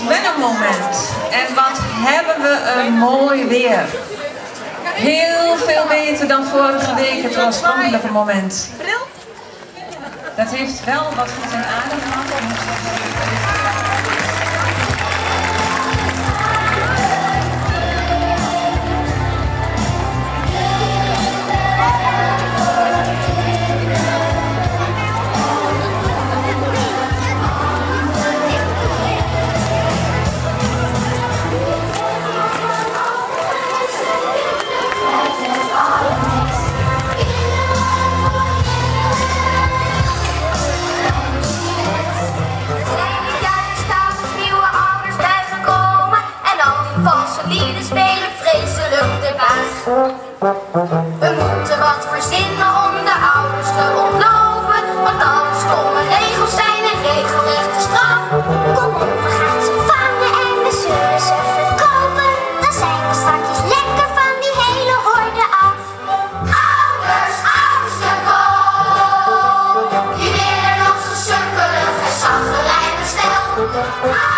is wel een moment. En wat hebben we een mooi weer. Heel veel beter dan vorige week, het oorspronkelijke moment. Dat heeft wel wat goed in aardig gehad. Thank you.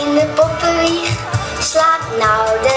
in de poppenwieg. Slaap nou de